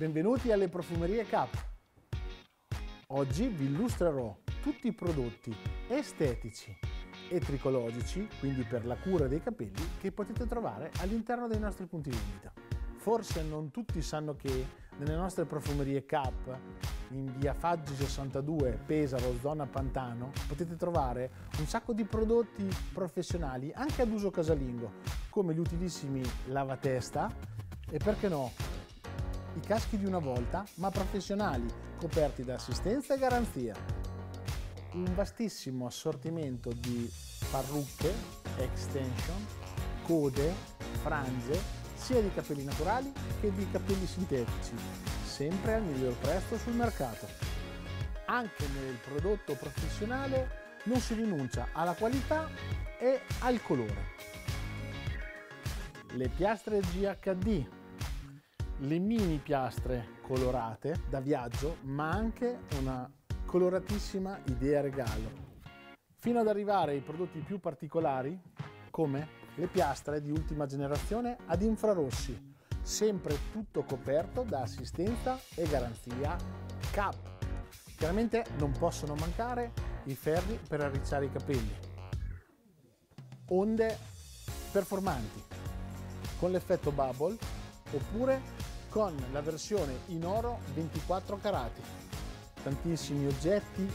benvenuti alle Profumerie Cap. Oggi vi illustrerò tutti i prodotti estetici e tricologici, quindi per la cura dei capelli, che potete trovare all'interno dei nostri punti vendita. Forse non tutti sanno che nelle nostre profumerie Cap in via Faggi 62, Pesaro, zona Pantano, potete trovare un sacco di prodotti professionali anche ad uso casalingo, come gli utilissimi lavatesta e perché no, i caschi di una volta, ma professionali, coperti da assistenza e garanzia. Un vastissimo assortimento di parrucche, extension, code, frange, sia di capelli naturali che di capelli sintetici, sempre al miglior prezzo sul mercato. Anche nel prodotto professionale non si rinuncia alla qualità e al colore. Le piastre GHD, le mini piastre colorate da viaggio, ma anche una coloratissima idea regalo. Fino ad arrivare ai prodotti più particolari, come le piastre di ultima generazione ad infrarossi, sempre tutto coperto da assistenza e garanzia CAP. Chiaramente non possono mancare i ferri per arricciare i capelli, onde performanti con l'effetto bubble oppure con la versione in oro 24 carati. Tantissimi oggetti,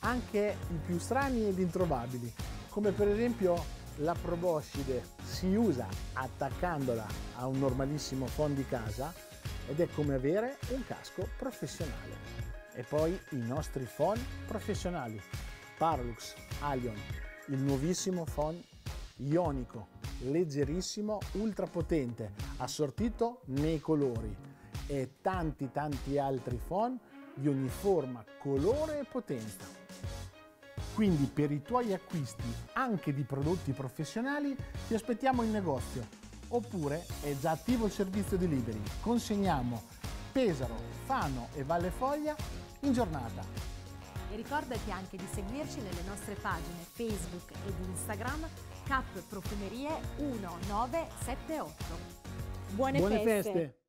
anche i più strani ed introvabili, come per esempio la proboscide si usa attaccandola a un normalissimo phon di casa ed è come avere un casco professionale. E poi i nostri phon professionali, Parlux Alion, il nuovissimo phon ionico, leggerissimo, ultra potente, assortito nei colori e tanti tanti altri phon di ogni forma, colore e potenza. Quindi per i tuoi acquisti anche di prodotti professionali ti aspettiamo in negozio oppure è già attivo il servizio delivery. Consegniamo Pesaro, Fano e Valle Foglia in giornata. E ricordati anche di seguirci nelle nostre pagine Facebook ed Instagram Cap Profumerie 1978. Buone, Buone feste. feste.